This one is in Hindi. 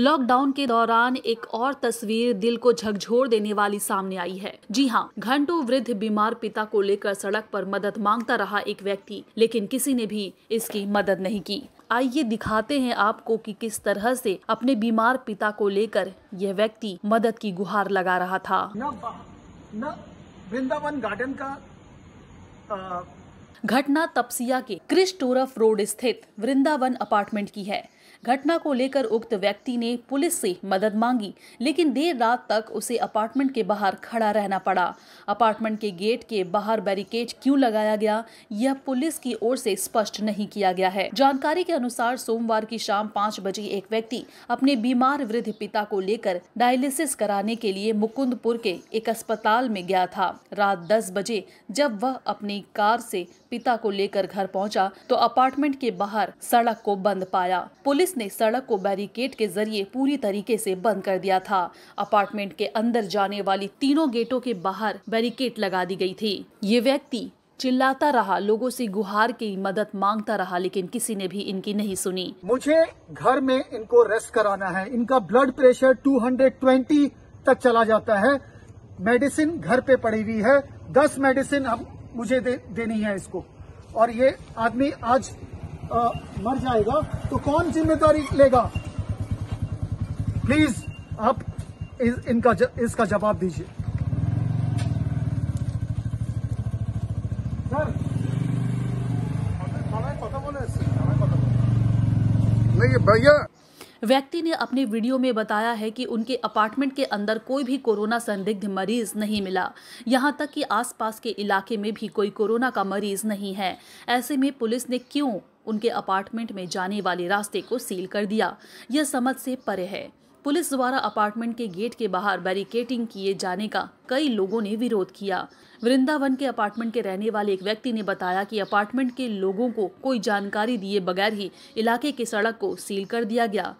लॉकडाउन के दौरान एक और तस्वीर दिल को झकझोर देने वाली सामने आई है। जी हाँ घंटों वृद्ध बीमार पिता को लेकर सड़क पर मदद माँगता रहा एक व्यक्ति लेकिन किसी ने भी इसकी मदद नहीं की। आइए दिखाते हैं आपको कि किस तरह से अपने बीमार पिता को लेकर यह व्यक्ति मदद की गुहार लगा रहा था। न वृंदावन गार्डन का आ, घटना तपसिया के क्रिस्टोरफ रोड स्थित वृंदावन अपार्टमेंट की है। घटना को लेकर उक्त व्यक्ति ने पुलिस से मदद मांगी, लेकिन देर रात तक उसे अपार्टमेंट के बाहर खड़ा रहना पड़ा। अपार्टमेंट के गेट के बाहर बैरिकेड क्यों लगाया गया, यह पुलिस की ओर से स्पष्ट नहीं किया गया है। जानकारी के अनुसार सोमवार की शाम पाँच बजे एक व्यक्ति अपने बीमार वृद्ध पिता को लेकर डायलिसिस कराने के लिए मुकुंदपुर के एक अस्पताल में गया था। रात दस बजे जब वह अपनी कार से पिता को लेकर घर पहुँचा तो अपार्टमेंट के बाहर सड़क को बंद पाया। पुलिस ने सड़क को बैरिकेड के ज़रिए पूरी तरीके से बंद कर दिया था। अपार्टमेंट के अंदर जाने वाली तीनों गेटों के बाहर बैरिकेड लगा दी गई थी। ये व्यक्ति चिल्लाता रहा लोगों से गुहार की मदद माँगता रहा लेकिन किसी ने भी इनकी नहीं सुनी। मुझे घर में इनको रेस्ट कराना है। इनका ब्लड प्रेशर 220 तक चला जाता है। मेडिसिन घर पे पड़ी हुई है। 10 मेडिसिन अब मुझे दे, देनी है इसको। और ये आदमी आज आ, मर जाएगा तो कौन ज़िम्मेदारी लेगा? प्लीज़ आप इस, इनका ज, इसका जवाब दीजिए। सर नहीं भैया। व्यक्ति ने अपने वीडियो में बताया है कि उनके अपार्टमेंट के अंदर कोई भी कोरोना संदिग्ध मरीज़ नहीं मिला। यहाँ तक कि आसपास के इलाके में भी कोई कोरोना का मरीज़ नहीं है। ऐसे में पुलिस ने क्यों उनके अपार्टमेंट में जाने वाले रास्ते को सील कर दिया। यह समझ से परे है। पुलिस द्वारा अपार्टमेंट के गेट के बाहर बैरिकेटिंग किए जाने का कई लोगों ने विरोध किया। वृंदावन के अपार्टमेंट के रहने वाले एक व्यक्ति ने बताया कि अपार्टमेंट के लोगों को कोई जानकारी दिए बगैर ही इलाके की सड़क को सील कर दिया गया।